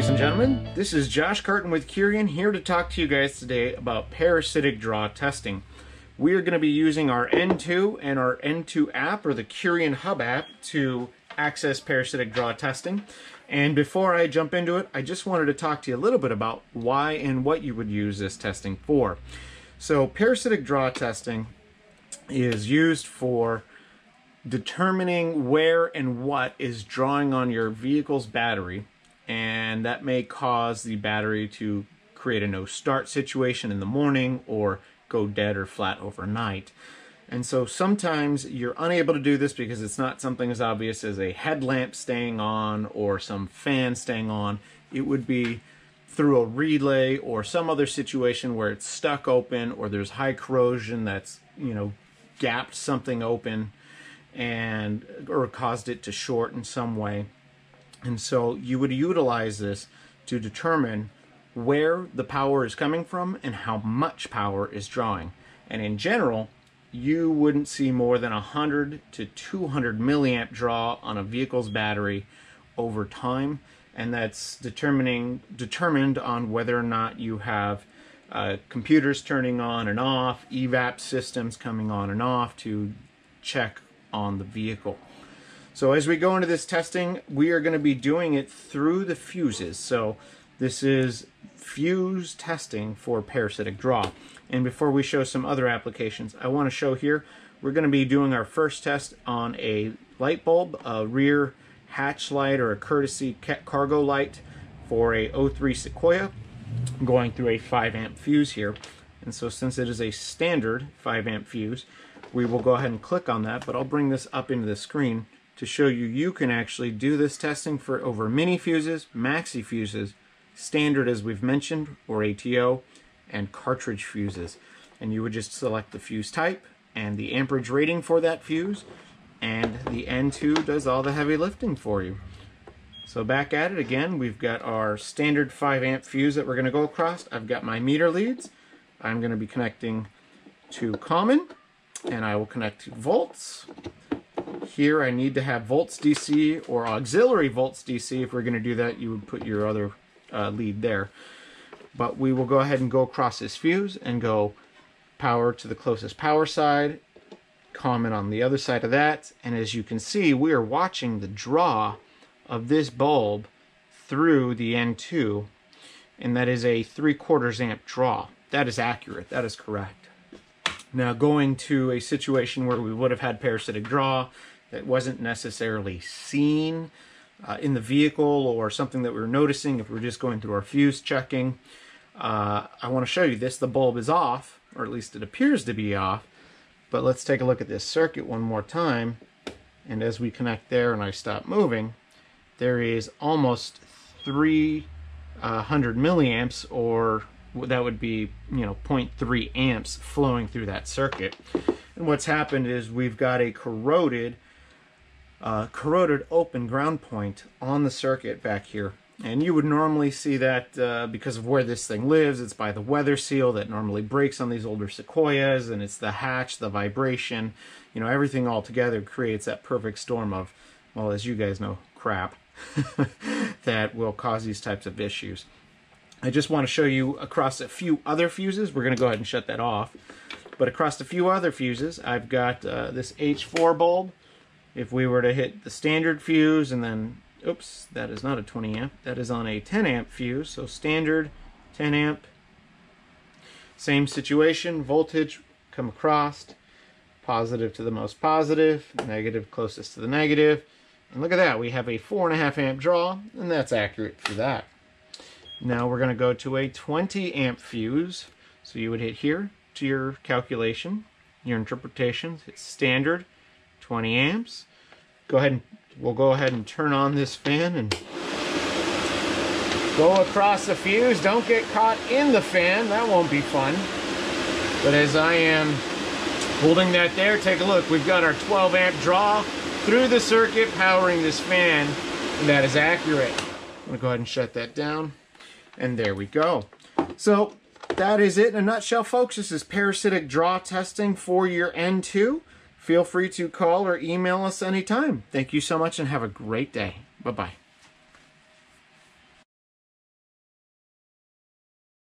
ladies and gentlemen. This is Josh Carton with Curien here to talk to you guys today about parasitic draw testing. We are going to be using our N2 and our N2 app or the Curien Hub app to access parasitic draw testing. And before I jump into it, I just wanted to talk to you a little bit about why and what you would use this testing for. So parasitic draw testing is used for determining where and what is drawing on your vehicle's battery and that may cause the battery to create a no start situation in the morning or go dead or flat overnight. And so sometimes you're unable to do this because it's not something as obvious as a headlamp staying on or some fan staying on. It would be through a relay or some other situation where it's stuck open or there's high corrosion that's, you know, gapped something open and or caused it to short in some way. And so you would utilize this to determine where the power is coming from and how much power is drawing. And in general, you wouldn't see more than 100 to 200 milliamp draw on a vehicle's battery over time. And that's determining determined on whether or not you have uh, computers turning on and off, evap systems coming on and off to check on the vehicle. So as we go into this testing, we are going to be doing it through the fuses. So this is fuse testing for parasitic draw. And before we show some other applications, I want to show here, we're going to be doing our first test on a light bulb, a rear hatch light or a courtesy cargo light for a 03 Sequoia, going through a 5 amp fuse here. And so since it is a standard 5 amp fuse, we will go ahead and click on that, but I'll bring this up into the screen to show you you can actually do this testing for over mini fuses, maxi fuses, standard as we've mentioned, or ATO, and cartridge fuses. And you would just select the fuse type and the amperage rating for that fuse, and the N2 does all the heavy lifting for you. So back at it again, we've got our standard 5 amp fuse that we're going to go across. I've got my meter leads. I'm going to be connecting to common, and I will connect to volts, here I need to have volts DC or auxiliary volts DC. If we're going to do that, you would put your other uh, lead there. But we will go ahead and go across this fuse and go power to the closest power side, common on the other side of that. And as you can see, we are watching the draw of this bulb through the N2. And that is a 3 quarters amp draw. That is accurate. That is correct. Now going to a situation where we would have had parasitic draw that wasn't necessarily seen uh, in the vehicle or something that we were noticing if we are just going through our fuse checking, uh, I want to show you this. The bulb is off, or at least it appears to be off. But let's take a look at this circuit one more time. And as we connect there and I stop moving, there is almost 300 uh, milliamps or that would be, you know, 0.3 amps flowing through that circuit. And what's happened is we've got a corroded, uh, corroded open ground point on the circuit back here. And you would normally see that uh, because of where this thing lives, it's by the weather seal that normally breaks on these older Sequoias, and it's the hatch, the vibration, you know, everything all together creates that perfect storm of, well, as you guys know, crap that will cause these types of issues. I just want to show you across a few other fuses. We're going to go ahead and shut that off. But across a few other fuses, I've got uh, this H4 bulb. If we were to hit the standard fuse and then, oops, that is not a 20 amp. That is on a 10 amp fuse. So standard, 10 amp. Same situation, voltage come across, positive to the most positive, negative closest to the negative. And look at that, we have a four and a half amp draw, and that's accurate for that. Now we're going to go to a 20 amp fuse. So you would hit here to your calculation, your interpretation. It's standard 20 amps. Go ahead and we'll go ahead and turn on this fan and go across the fuse. Don't get caught in the fan. That won't be fun. But as I am holding that there, take a look. We've got our 12 amp draw through the circuit powering this fan. And that is accurate. I'm to go ahead and shut that down. And there we go. So that is it in a nutshell, folks. This is parasitic draw testing for your N2. Feel free to call or email us anytime. Thank you so much and have a great day. Bye-bye.